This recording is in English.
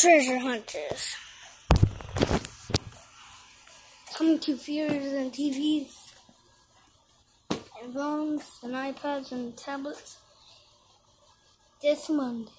Treasure Hunters. Coming to theaters and TVs, and phones, and iPads, and tablets this Monday.